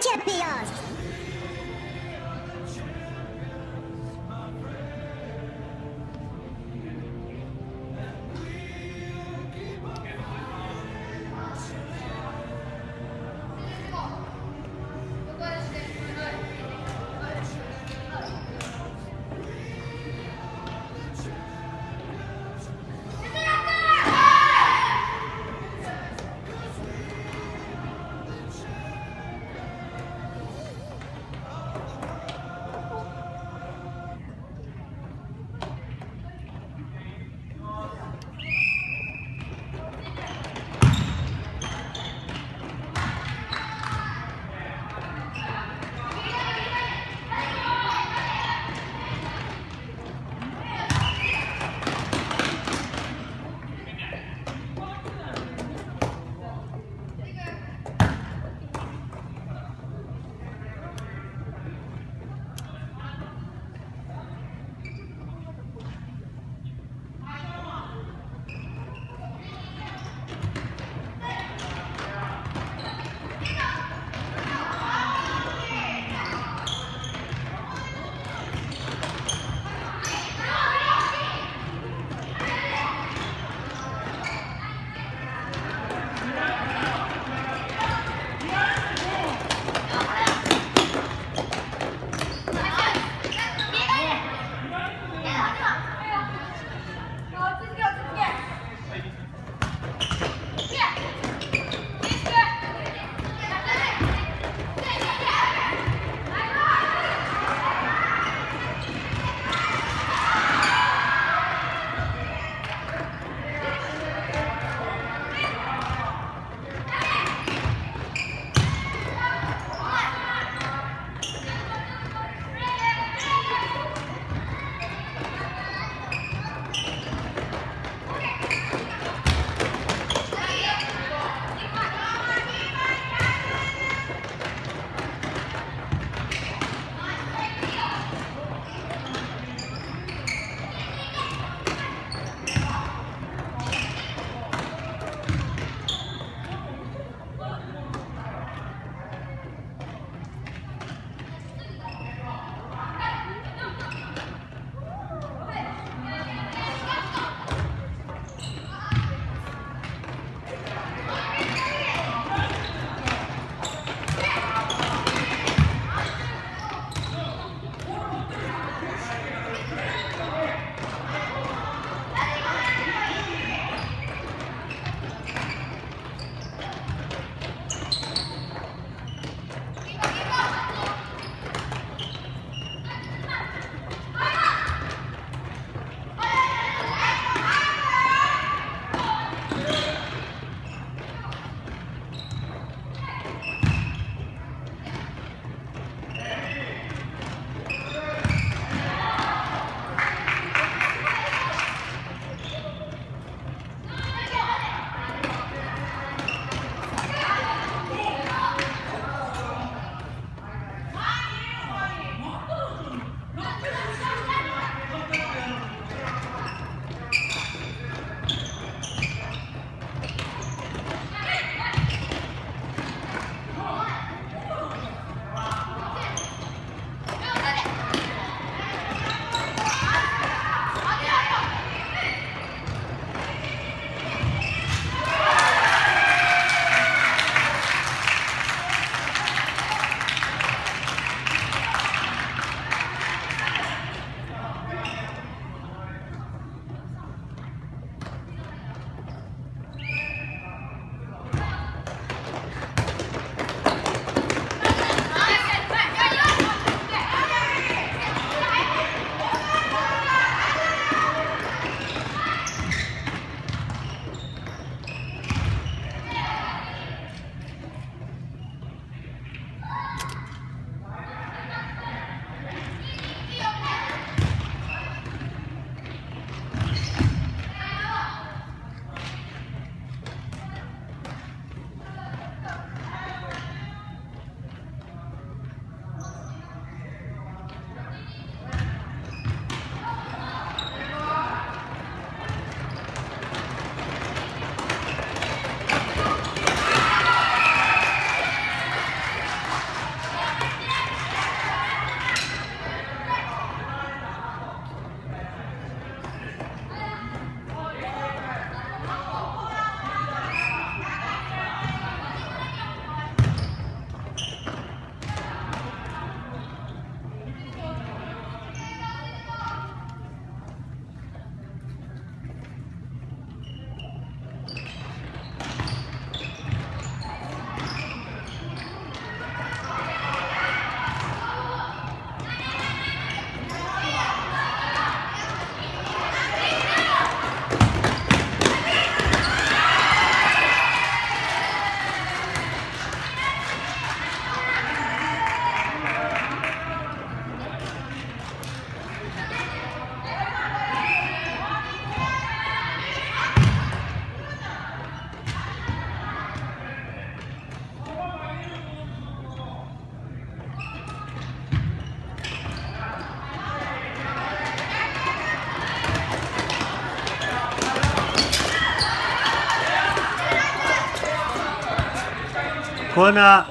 Chirpy 婆娘